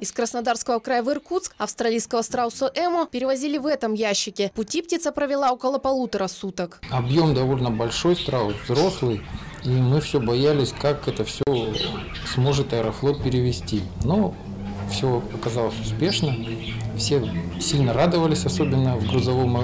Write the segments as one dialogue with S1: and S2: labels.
S1: Из Краснодарского края в Иркутск австралийского страуса Эмо перевозили в этом ящике. Пути птица провела около полутора суток.
S2: Объем довольно большой страус, взрослый. И мы все боялись, как это все сможет Аэрофлот перевести. Но все оказалось успешно. Все сильно радовались, особенно в грузовом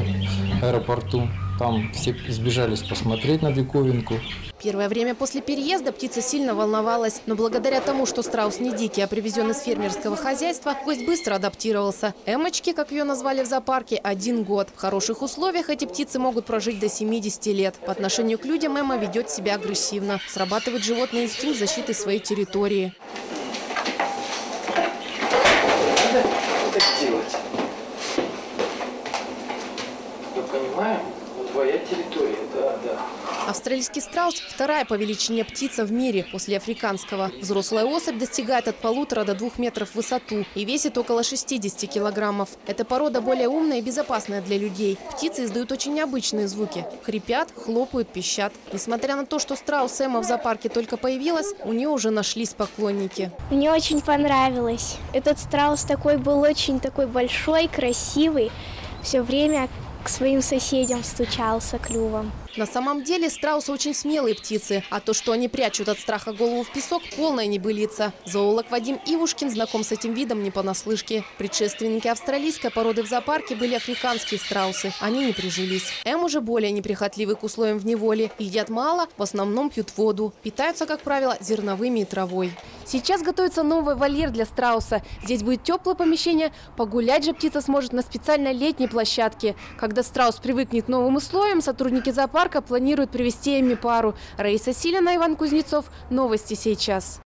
S2: аэропорту. Там все сбежались посмотреть на диковинку.
S1: Первое время после переезда птица сильно волновалась, но благодаря тому, что страус не дикий, а привезен из фермерского хозяйства, гость быстро адаптировался. Эмочки, как ее назвали в зоопарке, один год. В хороших условиях эти птицы могут прожить до 70 лет. По отношению к людям Эма ведет себя агрессивно. Срабатывает животный инстинкт защиты своей территории.
S2: Надо это делать. Мы понимаем, твоя территория, да, да.
S1: Австралийский страус – вторая по величине птица в мире после африканского. Взрослая особь достигает от полутора до двух метров в высоту и весит около 60 килограммов. Эта порода более умная и безопасная для людей. Птицы издают очень необычные звуки. Хрипят, хлопают, пищат. Несмотря на то, что страус Эмма в зоопарке только появилась, у нее уже нашлись поклонники.
S3: Мне очень понравилось. Этот страус такой был очень такой большой, красивый. Все время к своим соседям стучался клювом.
S1: На самом деле страусы очень смелые птицы, а то, что они прячут от страха голову в песок, полная небылица. Зоолог Вадим Ивушкин знаком с этим видом не понаслышке. Предшественники австралийской породы в зоопарке были африканские страусы. Они не прижились. М уже более неприхотливы к условиям в неволе. Едят мало, в основном пьют воду. Питаются, как правило, зерновыми и травой. Сейчас готовится новый вольер для страуса. Здесь будет теплое помещение. Погулять же птица сможет на специальной летней площадке. Когда страус привыкнет к новым условиям, сотрудники зоопарка планируют привести ими пару. Раиса Силина, Иван Кузнецов. Новости сейчас.